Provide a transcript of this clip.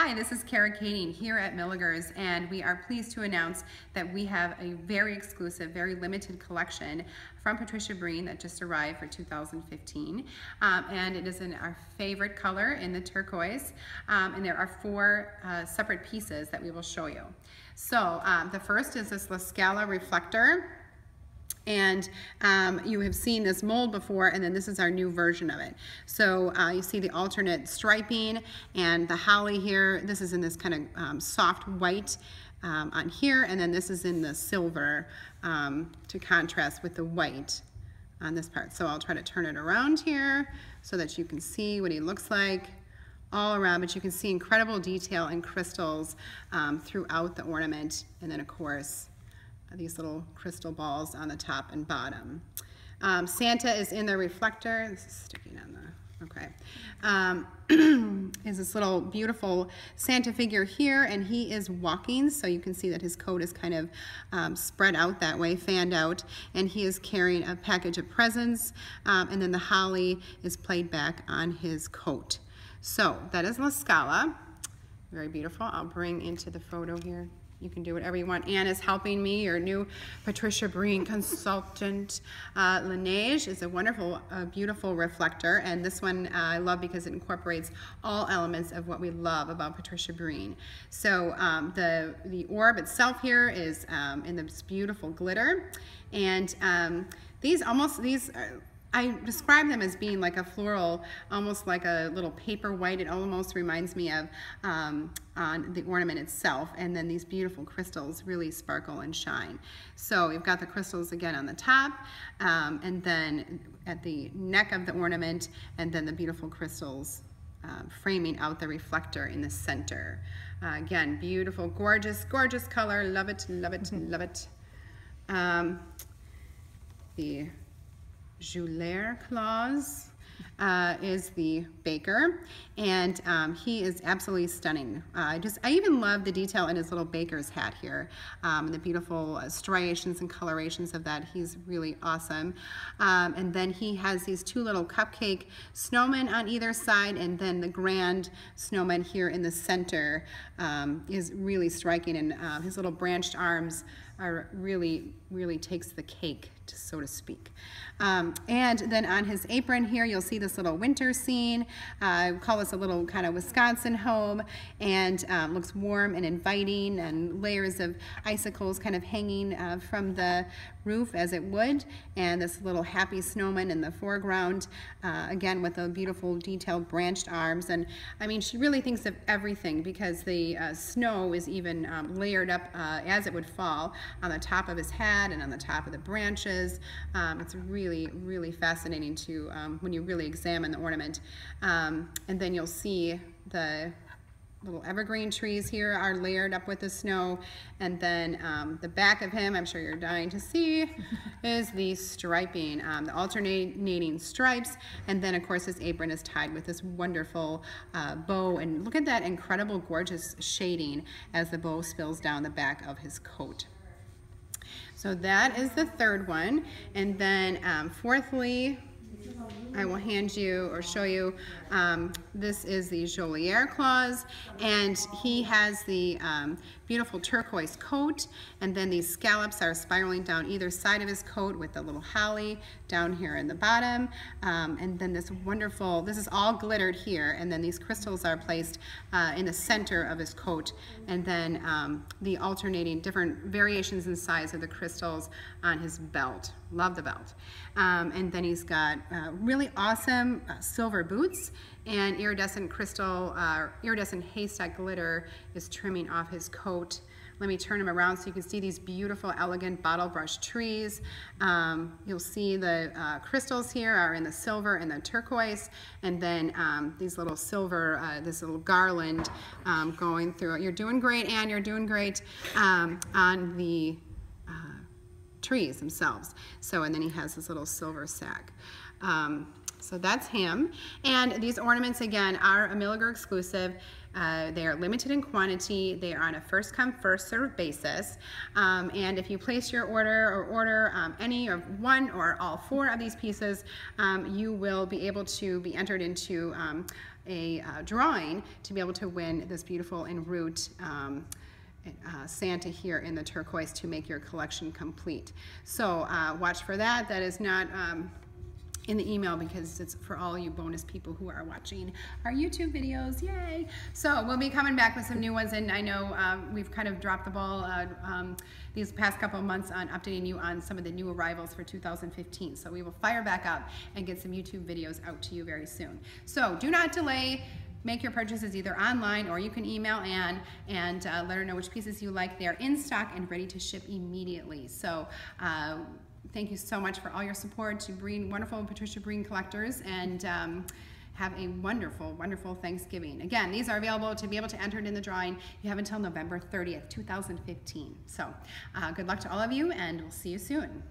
Hi, this is Kara Kading here at Milaegers, and we are pleased to announce that we have a very exclusive, very limited collection from Patricia Breen that just arrived for 2015. Um, and it is in our favorite color in the turquoise. Um, and there are four uh, separate pieces that we will show you. So um, the first is this La Scala reflector and um, you have seen this mold before and then this is our new version of it. So uh, you see the alternate striping and the holly here. This is in this kind of um, soft white um, on here and then this is in the silver um, to contrast with the white on this part. So I'll try to turn it around here so that you can see what he looks like all around, but you can see incredible detail and crystals um, throughout the ornament and then of course these little crystal balls on the top and bottom. Um, Santa is in the reflector. This is sticking on the, okay. Um, is this little beautiful Santa figure here, and he is walking, so you can see that his coat is kind of um, spread out that way, fanned out, and he is carrying a package of presents, um, and then the holly is played back on his coat. So that is La Scala. Very beautiful. I'll bring into the photo here you can do whatever you want. Anne is helping me, your new Patricia Breen consultant. Uh, Laneige is a wonderful, uh, beautiful reflector, and this one uh, I love because it incorporates all elements of what we love about Patricia Breen. So um, the, the orb itself here is um, in this beautiful glitter, and um, these almost, these I describe them as being like a floral, almost like a little paper white. It almost reminds me of um, on the ornament itself. And then these beautiful crystals really sparkle and shine. So we've got the crystals again on the top, um, and then at the neck of the ornament, and then the beautiful crystals uh, framing out the reflector in the center. Uh, again, beautiful, gorgeous, gorgeous color. Love it, love it, love it. Um, the Joulaire Claus uh, is the baker, and um, he is absolutely stunning. Uh, I just, I even love the detail in his little baker's hat here, um, the beautiful uh, striations and colorations of that. He's really awesome. Um, and then he has these two little cupcake snowmen on either side, and then the grand snowman here in the center um, is really striking, and uh, his little branched arms are really, really takes the cake, so to speak. Um, and then on his apron here, you'll see this little winter scene. Uh, we call this a little kind of Wisconsin home, and um, looks warm and inviting, and layers of icicles kind of hanging uh, from the roof as it would, and this little happy snowman in the foreground, uh, again with the beautiful detailed branched arms. And I mean, she really thinks of everything because the uh, snow is even um, layered up uh, as it would fall on the top of his head and on the top of the branches. Um, it's really, really fascinating to, um, when you really examine the ornament. Um, and then you'll see the little evergreen trees here are layered up with the snow. And then um, the back of him, I'm sure you're dying to see, is the striping, um, the alternating stripes. And then of course his apron is tied with this wonderful uh, bow. And look at that incredible, gorgeous shading as the bow spills down the back of his coat. So that is the third one. And then um, fourthly, I will hand you or show you, um, this is the Joulaire Claus, and he has the um, beautiful turquoise coat, and then these scallops are spiraling down either side of his coat with the little holly down here in the bottom, um, and then this wonderful, this is all glittered here, and then these crystals are placed uh, in the center of his coat, and then um, the alternating different variations in size of the crystals on his belt. Love the belt. Um, and then he's got uh, really awesome uh, silver boots and iridescent crystal, uh, iridescent haystack glitter is trimming off his coat. Let me turn him around so you can see these beautiful, elegant bottle brush trees. Um, you'll see the uh, crystals here are in the silver and the turquoise, and then um, these little silver, uh, this little garland um, going through it. You're doing great, Anne, you're doing great um, on the uh, trees themselves. So, and then he has this little silver sack. Um, so that's him. And these ornaments, again, are a Milaeger exclusive. Uh, they are limited in quantity. They are on a first come, first served basis. Um, and if you place your order or order um, any or one or all four of these pieces, um, you will be able to be entered into um, a uh, drawing to be able to win this beautiful en route um, uh, Santa here in the turquoise to make your collection complete. So uh, watch for that. That is not um, in the email because it's for all you bonus people who are watching our YouTube videos. Yay! So we'll be coming back with some new ones, and I know um, we've kind of dropped the ball uh, um, these past couple of months on updating you on some of the new arrivals for 2015. So we will fire back up and get some YouTube videos out to you very soon. So do not delay make your purchases either online or you can email Anne and uh, let her know which pieces you like. They're in stock and ready to ship immediately. So uh, thank you so much for all your support to Breen, wonderful Patricia Breen collectors and um, have a wonderful, wonderful Thanksgiving. Again, these are available to be able to enter it in the drawing. You have until November 30th, 2015. So uh, good luck to all of you and we'll see you soon.